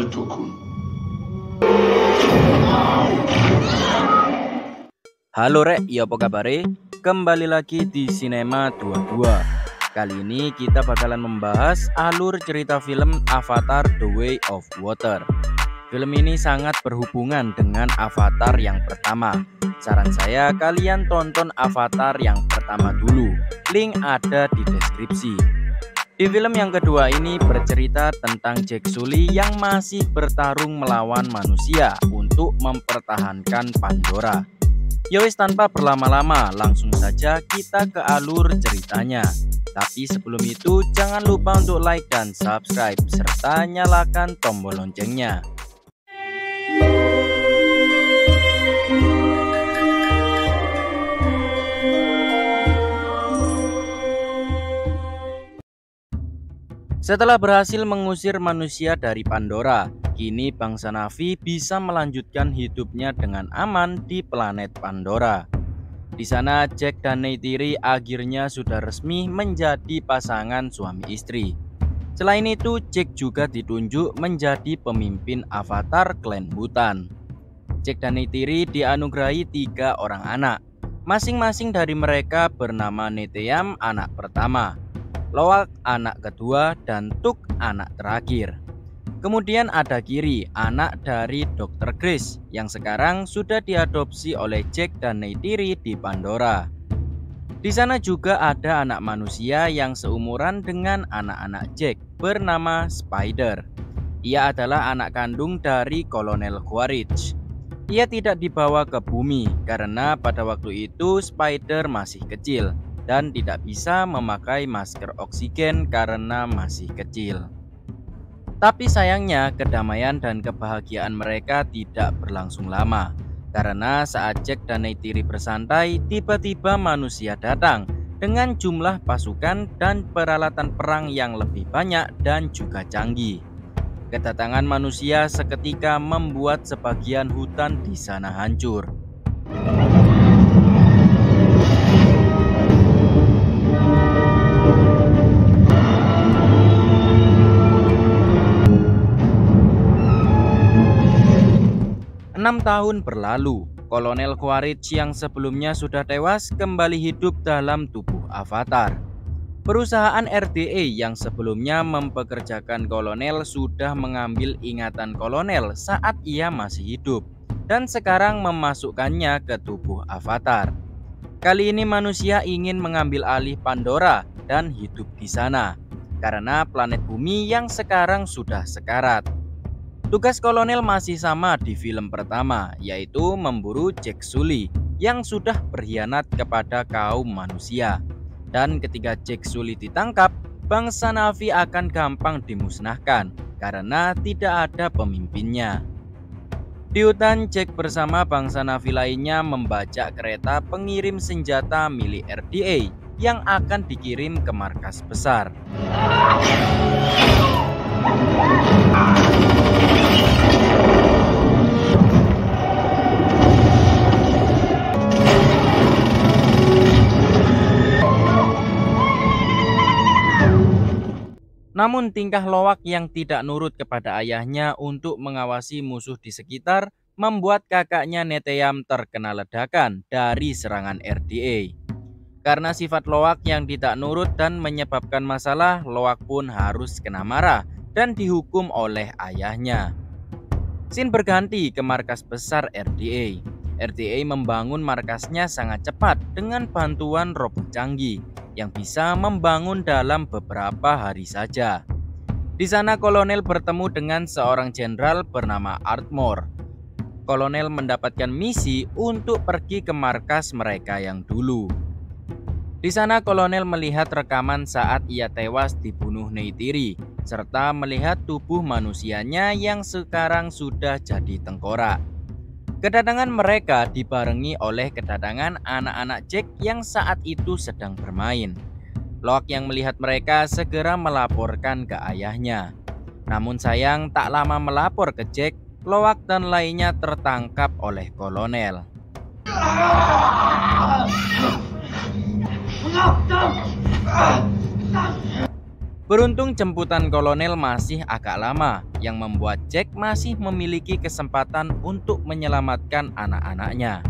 masa depanku. Halo Rek, ya apa kabare? Kembali lagi di Cinema 22 Kali ini kita bakalan membahas alur cerita film Avatar The Way of Water. Film ini sangat berhubungan dengan Avatar yang pertama. Saran saya kalian tonton Avatar yang pertama dulu. Link ada di deskripsi di film yang kedua ini bercerita tentang Jack Sully yang masih bertarung melawan manusia untuk mempertahankan Pandora. Yowes tanpa berlama-lama langsung saja kita ke alur ceritanya Tapi sebelum itu jangan lupa untuk like dan subscribe serta nyalakan tombol loncengnya Setelah berhasil mengusir manusia dari Pandora, Kini bangsa Navi bisa melanjutkan hidupnya dengan aman di planet Pandora. Di sana Jack dan Neytiri akhirnya sudah resmi menjadi pasangan suami istri. Selain itu, Jack juga ditunjuk menjadi pemimpin avatar klan hutan. Jack dan Neytiri dianugerahi tiga orang anak. Masing-masing dari mereka bernama Neteyam anak pertama, Loak anak kedua, dan Tuk anak terakhir. Kemudian ada Kiri, anak dari Dr. Chris yang sekarang sudah diadopsi oleh Jack dan Neytiri di Pandora. Di sana juga ada anak manusia yang seumuran dengan anak-anak Jack bernama Spider. Ia adalah anak kandung dari Kolonel Quaritch. Ia tidak dibawa ke bumi karena pada waktu itu Spider masih kecil dan tidak bisa memakai masker oksigen karena masih kecil. Tapi sayangnya kedamaian dan kebahagiaan mereka tidak berlangsung lama Karena saat Jack dan Neytiri bersantai tiba-tiba manusia datang Dengan jumlah pasukan dan peralatan perang yang lebih banyak dan juga canggih Kedatangan manusia seketika membuat sebagian hutan di sana hancur Enam tahun berlalu, Kolonel Quaritch yang sebelumnya sudah tewas kembali hidup dalam tubuh Avatar. Perusahaan RDA yang sebelumnya mempekerjakan kolonel sudah mengambil ingatan kolonel saat ia masih hidup dan sekarang memasukkannya ke tubuh Avatar. Kali ini manusia ingin mengambil alih Pandora dan hidup di sana karena planet bumi yang sekarang sudah sekarat. Tugas kolonel masih sama di film pertama, yaitu memburu Jack Sully yang sudah berkhianat kepada kaum manusia. Dan ketika Jack Sully ditangkap, bangsa Navi akan gampang dimusnahkan karena tidak ada pemimpinnya. Di hutan, Jack bersama bangsa Navi lainnya membajak kereta pengirim senjata milik RDA yang akan dikirim ke markas besar. Namun tingkah Loak yang tidak nurut kepada ayahnya untuk mengawasi musuh di sekitar membuat kakaknya Neteyam terkena ledakan dari serangan RDA. Karena sifat Loak yang tidak nurut dan menyebabkan masalah, Loak pun harus kena marah dan dihukum oleh ayahnya. Sin berganti ke markas besar RDA. RDA membangun markasnya sangat cepat dengan bantuan robot canggih yang bisa membangun dalam beberapa hari saja. Di sana kolonel bertemu dengan seorang jenderal bernama Artmore. Kolonel mendapatkan misi untuk pergi ke markas mereka yang dulu. Di sana kolonel melihat rekaman saat ia tewas dibunuh Neytiri serta melihat tubuh manusianya yang sekarang sudah jadi tengkorak. Kedatangan mereka dibarengi oleh kedatangan anak-anak Jack yang saat itu sedang bermain. Locke yang melihat mereka segera melaporkan ke ayahnya. Namun sayang tak lama melapor ke Jack, Loak dan lainnya tertangkap oleh kolonel. Beruntung jemputan kolonel masih agak lama, yang membuat Jack masih memiliki kesempatan untuk menyelamatkan anak-anaknya.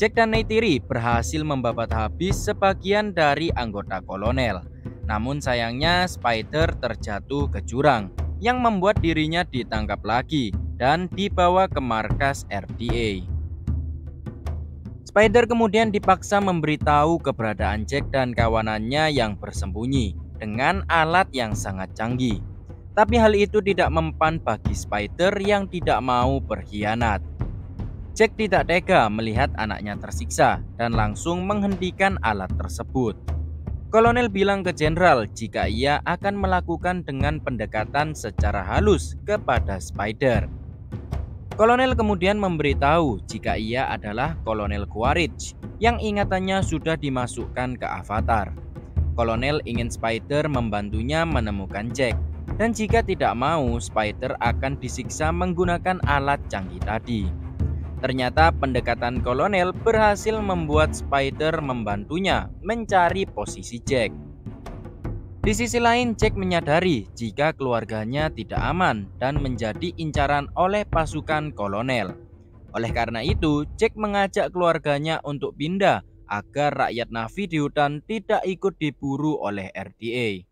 Jack dan Neytiri berhasil membabat habis sebagian dari anggota kolonel. Namun sayangnya Spider terjatuh ke jurang yang membuat dirinya ditangkap lagi dan dibawa ke markas RDA. Spider kemudian dipaksa memberitahu keberadaan Jack dan kawanannya yang bersembunyi dengan alat yang sangat canggih. Tapi hal itu tidak mempan bagi Spider yang tidak mau berkhianat. Jack tidak tega melihat anaknya tersiksa dan langsung menghentikan alat tersebut. Kolonel bilang ke jenderal jika ia akan melakukan dengan pendekatan secara halus kepada Spider. Kolonel kemudian memberitahu jika ia adalah Kolonel Quaritch yang ingatannya sudah dimasukkan ke avatar. Kolonel ingin Spider membantunya menemukan Jack dan jika tidak mau Spider akan disiksa menggunakan alat canggih tadi. Ternyata pendekatan kolonel berhasil membuat Spider membantunya mencari posisi Jack. Di sisi lain, Jack menyadari jika keluarganya tidak aman dan menjadi incaran oleh pasukan kolonel. Oleh karena itu, Jack mengajak keluarganya untuk pindah agar rakyat Navi di hutan tidak ikut diburu oleh RDA.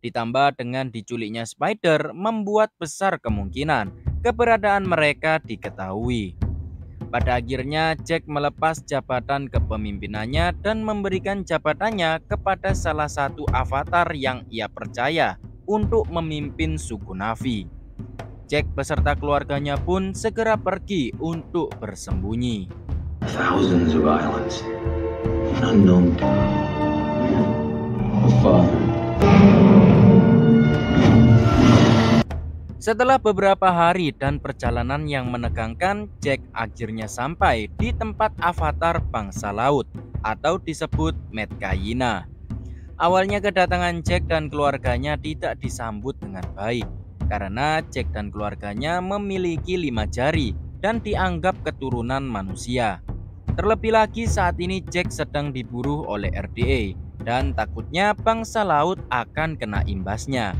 Ditambah dengan diculiknya Spider membuat besar kemungkinan keberadaan mereka diketahui. Pada akhirnya Jack melepas jabatan kepemimpinannya dan memberikan jabatannya kepada salah satu avatar yang ia percaya untuk memimpin suku Navi. Jack beserta keluarganya pun segera pergi untuk bersembunyi. Thousands of islands, unknown Setelah beberapa hari dan perjalanan yang menegangkan, Jack akhirnya sampai di tempat avatar bangsa laut atau disebut Medkayina. Awalnya kedatangan Jack dan keluarganya tidak disambut dengan baik karena Jack dan keluarganya memiliki lima jari dan dianggap keturunan manusia. Terlebih lagi saat ini Jack sedang diburu oleh RDA dan takutnya bangsa laut akan kena imbasnya.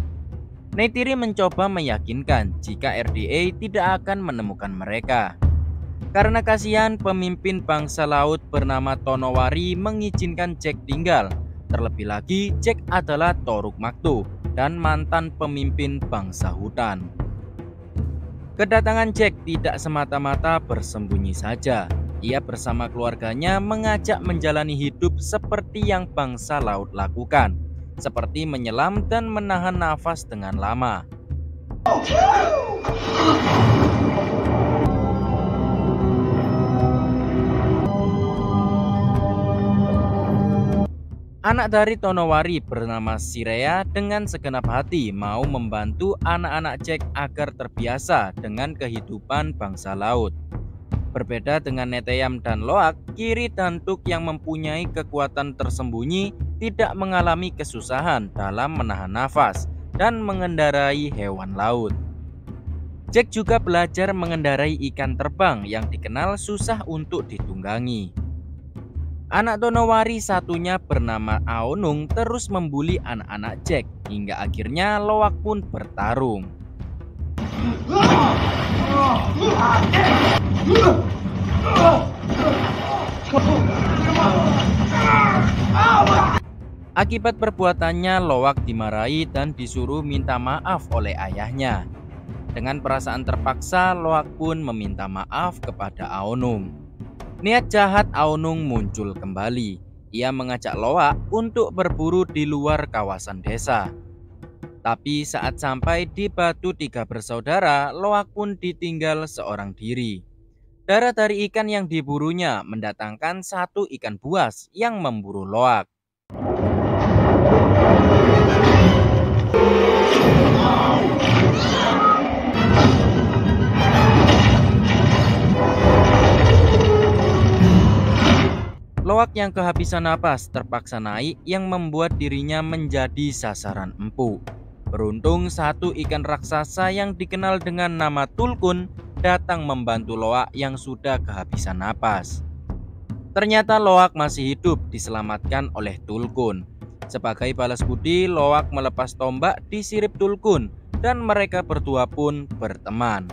Neytiri mencoba meyakinkan jika RDA tidak akan menemukan mereka. Karena kasihan pemimpin bangsa laut bernama Tonowari mengizinkan Jack tinggal. Terlebih lagi Jack adalah Toruk Maktu dan mantan pemimpin bangsa hutan. Kedatangan Jack tidak semata-mata bersembunyi saja. Ia bersama keluarganya mengajak menjalani hidup seperti yang bangsa laut lakukan seperti menyelam dan menahan nafas dengan lama. Anak dari Tonowari bernama Sirea dengan segenap hati mau membantu anak-anak Jack agar terbiasa dengan kehidupan bangsa laut. Berbeda dengan Neteyam dan Loak, Kiri dan Tuk yang mempunyai kekuatan tersembunyi tidak mengalami kesusahan dalam menahan nafas dan mengendarai hewan laut. Jack juga belajar mengendarai ikan terbang yang dikenal susah untuk ditunggangi. Anak Tonowari satunya bernama Aonung terus membuli anak-anak Jack hingga akhirnya Loak pun bertarung. Akibat perbuatannya, Lowak dimarahi dan disuruh minta maaf oleh ayahnya. Dengan perasaan terpaksa, Loak pun meminta maaf kepada Aonung. Niat jahat Aonung muncul kembali. Ia mengajak Loak untuk berburu di luar kawasan desa. Tapi saat sampai di Batu Tiga Bersaudara, Loak pun ditinggal seorang diri. Darah dari ikan yang diburunya mendatangkan satu ikan buas yang memburu Loak. Loak yang kehabisan napas terpaksa naik yang membuat dirinya menjadi sasaran empuk. Beruntung satu ikan raksasa yang dikenal dengan nama Tulkun datang membantu Loak yang sudah kehabisan napas. Ternyata Loak masih hidup diselamatkan oleh Tulkun. Sebagai balas budi, Loak melepas tombak di sirip Tulkun dan mereka berdua pun berteman.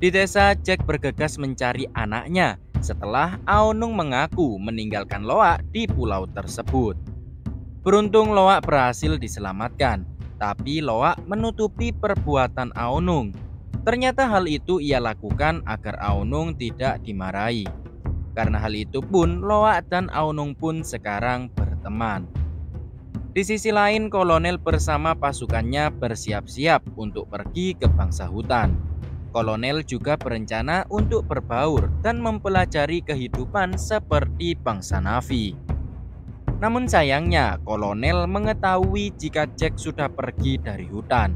Di desa, Jack bergegas mencari anaknya setelah Aonung mengaku meninggalkan Loak di pulau tersebut. Beruntung Loak berhasil diselamatkan, tapi Loak menutupi perbuatan Aonung. Ternyata hal itu ia lakukan agar Aonung tidak dimarahi. Karena hal itu pun Loak dan Aonung pun sekarang berteman. Di sisi lain, kolonel bersama pasukannya bersiap-siap untuk pergi ke bangsa hutan. Kolonel juga berencana untuk berbaur dan mempelajari kehidupan seperti bangsa Navi. Namun sayangnya, kolonel mengetahui jika Jack sudah pergi dari hutan.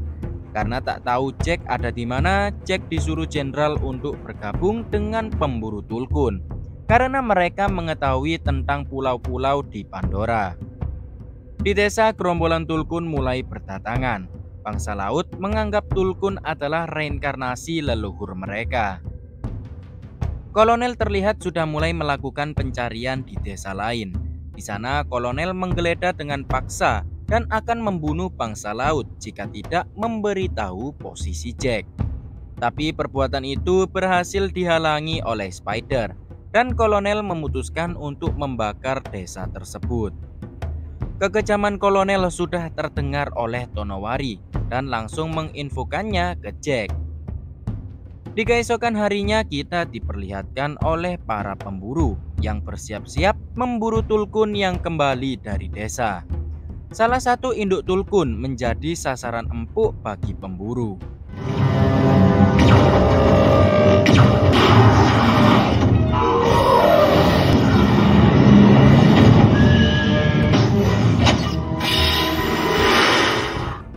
Karena tak tahu Jack ada di mana, Jack disuruh jenderal untuk bergabung dengan pemburu Tulkun. Karena mereka mengetahui tentang pulau-pulau di Pandora. Di desa, gerombolan Tulkun mulai berdatangan bangsa laut menganggap Tulkun adalah reinkarnasi leluhur mereka. Kolonel terlihat sudah mulai melakukan pencarian di desa lain. Di sana, kolonel menggeledah dengan paksa dan akan membunuh bangsa laut jika tidak memberitahu posisi Jack. Tapi perbuatan itu berhasil dihalangi oleh Spider, dan kolonel memutuskan untuk membakar desa tersebut. Kekejaman kolonel sudah terdengar oleh Tonowari dan langsung menginfokannya ke Jack. Di keesokan harinya kita diperlihatkan oleh para pemburu yang bersiap-siap memburu tulkun yang kembali dari desa. Salah satu induk tulkun menjadi sasaran empuk bagi pemburu.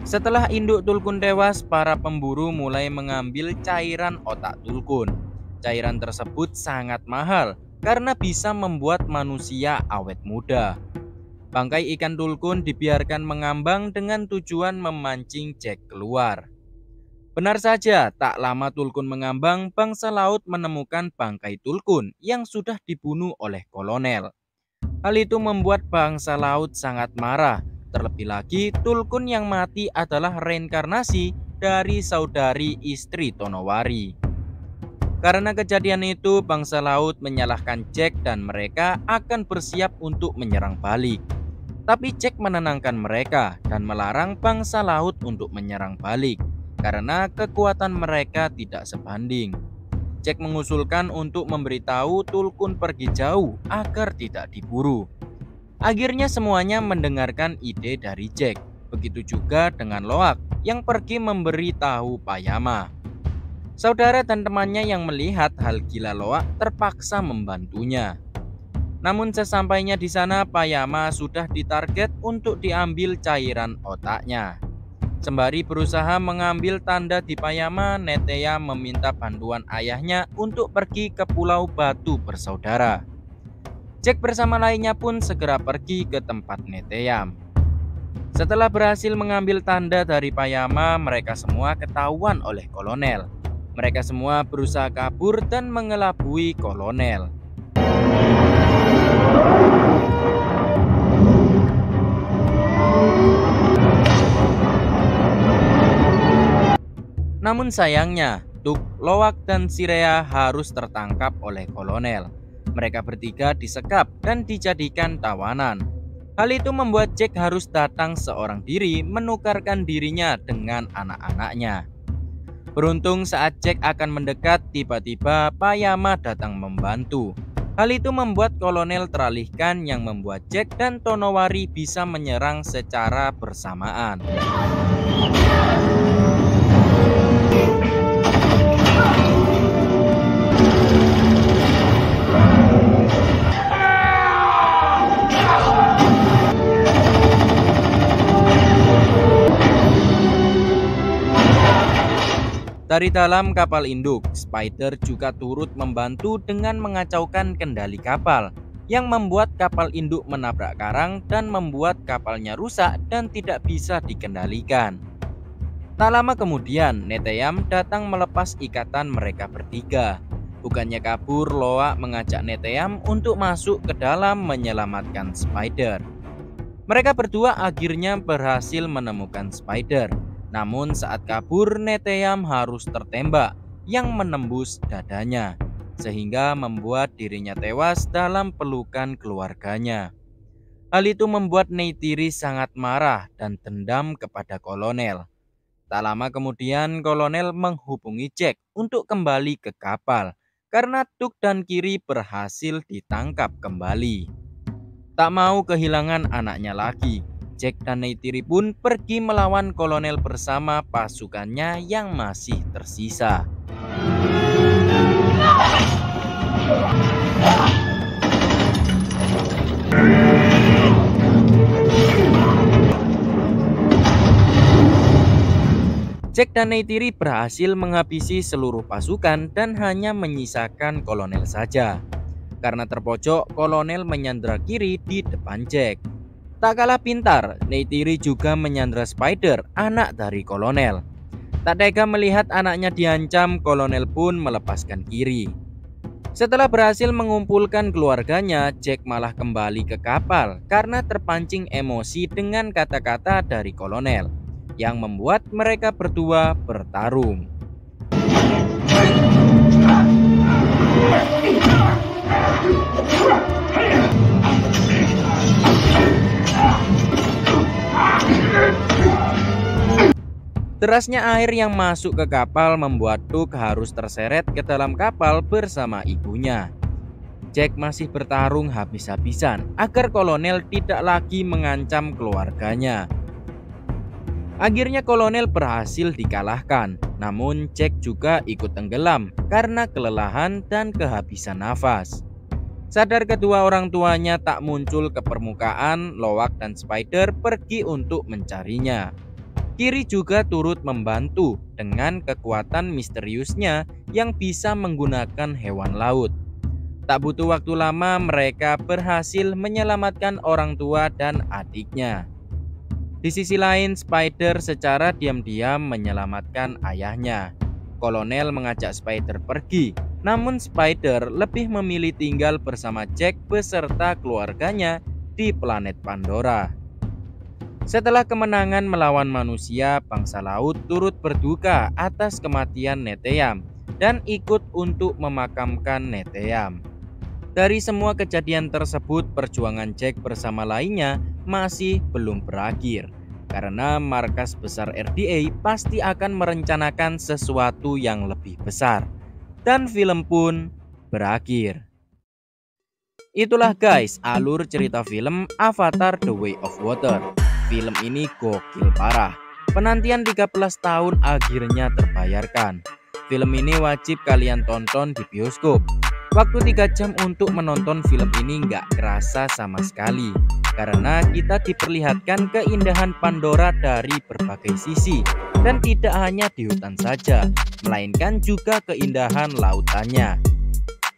Setelah induk tulkun tewas, para pemburu mulai mengambil cairan otak tulkun. Cairan tersebut sangat mahal karena bisa membuat manusia awet muda. Bangkai ikan tulkun dibiarkan mengambang dengan tujuan memancing Jack keluar. Benar saja, tak lama tulkun mengambang, bangsa laut menemukan bangkai tulkun yang sudah dibunuh oleh kolonel. Hal itu membuat bangsa laut sangat marah Terlebih lagi, Tulkun yang mati adalah reinkarnasi dari saudari istri Tonowari. Karena kejadian itu, bangsa laut menyalahkan Jack dan mereka akan bersiap untuk menyerang balik. Tapi Jack menenangkan mereka dan melarang bangsa laut untuk menyerang balik karena kekuatan mereka tidak sebanding. Jack mengusulkan untuk memberitahu Tulkun pergi jauh agar tidak diburu. Akhirnya semuanya mendengarkan ide dari Jack. Begitu juga dengan Loak yang pergi memberi tahu Payama. Saudara dan temannya yang melihat hal gila Loak terpaksa membantunya. Namun sesampainya di sana Payama sudah ditarget untuk diambil cairan otaknya. Sembari berusaha mengambil tanda di Payama, Netea meminta bantuan ayahnya untuk pergi ke Pulau Batu bersaudara. Jack bersama lainnya pun segera pergi ke tempat Neteyam. Setelah berhasil mengambil tanda dari Payama, mereka semua ketahuan oleh kolonel. Mereka semua berusaha kabur dan mengelabui kolonel. Namun sayangnya, Tuk, Loak, dan Sirea harus tertangkap oleh kolonel mereka bertiga disekap dan dijadikan tawanan. Hal itu membuat Jack harus datang seorang diri menukarkan dirinya dengan anak-anaknya. Beruntung saat Jack akan mendekat, tiba-tiba Payama datang membantu. Hal itu membuat kolonel teralihkan yang membuat Jack dan Tonowari bisa menyerang secara bersamaan. Dari dalam kapal induk, Spider juga turut membantu dengan mengacaukan kendali kapal yang membuat kapal induk menabrak karang dan membuat kapalnya rusak dan tidak bisa dikendalikan. Tak lama kemudian, Neteyam datang melepas ikatan mereka bertiga. Bukannya kabur, Loa mengajak Neteyam untuk masuk ke dalam menyelamatkan Spider. Mereka berdua akhirnya berhasil menemukan Spider. Namun saat kabur, Neteyam harus tertembak yang menembus dadanya sehingga membuat dirinya tewas dalam pelukan keluarganya. Hal itu membuat Neytiri sangat marah dan dendam kepada kolonel. Tak lama kemudian kolonel menghubungi Jack untuk kembali ke kapal karena Tuk dan Kiri berhasil ditangkap kembali. Tak mau kehilangan anaknya lagi, Jack dan Neytiri pun pergi melawan kolonel bersama pasukannya yang masih tersisa. Jack dan Neytiri berhasil menghabisi seluruh pasukan dan hanya menyisakan kolonel saja. Karena terpojok, kolonel menyandra kiri di depan Jack. Tak kalah pintar, Neytiri juga menyandra Spider, anak dari kolonel. Tak tega melihat anaknya diancam, kolonel pun melepaskan kiri. Setelah berhasil mengumpulkan keluarganya, Jack malah kembali ke kapal karena terpancing emosi dengan kata-kata dari kolonel yang membuat mereka berdua bertarung. Derasnya air yang masuk ke kapal membuat Tuk harus terseret ke dalam kapal bersama ibunya. Jack masih bertarung habis-habisan agar kolonel tidak lagi mengancam keluarganya. Akhirnya kolonel berhasil dikalahkan, namun Jack juga ikut tenggelam karena kelelahan dan kehabisan nafas. Sadar kedua orang tuanya tak muncul ke permukaan, Lowak dan Spider pergi untuk mencarinya. Kiri juga turut membantu dengan kekuatan misteriusnya yang bisa menggunakan hewan laut. Tak butuh waktu lama mereka berhasil menyelamatkan orang tua dan adiknya. Di sisi lain, Spider secara diam-diam menyelamatkan ayahnya. Kolonel mengajak Spider pergi, namun Spider lebih memilih tinggal bersama Jack beserta keluarganya di planet Pandora. Setelah kemenangan melawan manusia, bangsa laut turut berduka atas kematian Neteyam dan ikut untuk memakamkan Neteyam. Dari semua kejadian tersebut, perjuangan Jack bersama lainnya masih belum berakhir. Karena markas besar RDA pasti akan merencanakan sesuatu yang lebih besar. Dan film pun berakhir. Itulah guys alur cerita film Avatar The Way of Water. Film ini gokil parah. Penantian 13 tahun akhirnya terbayarkan. Film ini wajib kalian tonton di bioskop. Waktu 3 jam untuk menonton film ini nggak kerasa sama sekali. Karena kita diperlihatkan keindahan Pandora dari berbagai sisi. Dan tidak hanya di hutan saja, melainkan juga keindahan lautannya.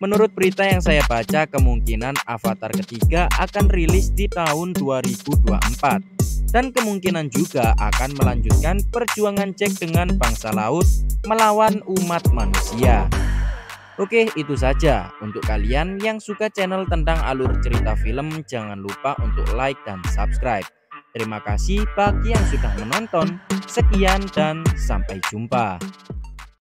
Menurut berita yang saya baca, kemungkinan Avatar ketiga akan rilis di tahun 2024 dan kemungkinan juga akan melanjutkan perjuangan Jack dengan bangsa laut melawan umat manusia. Oke, itu saja. Untuk kalian yang suka channel tentang alur cerita film, jangan lupa untuk like dan subscribe. Terima kasih bagi yang sudah menonton. Sekian dan sampai jumpa.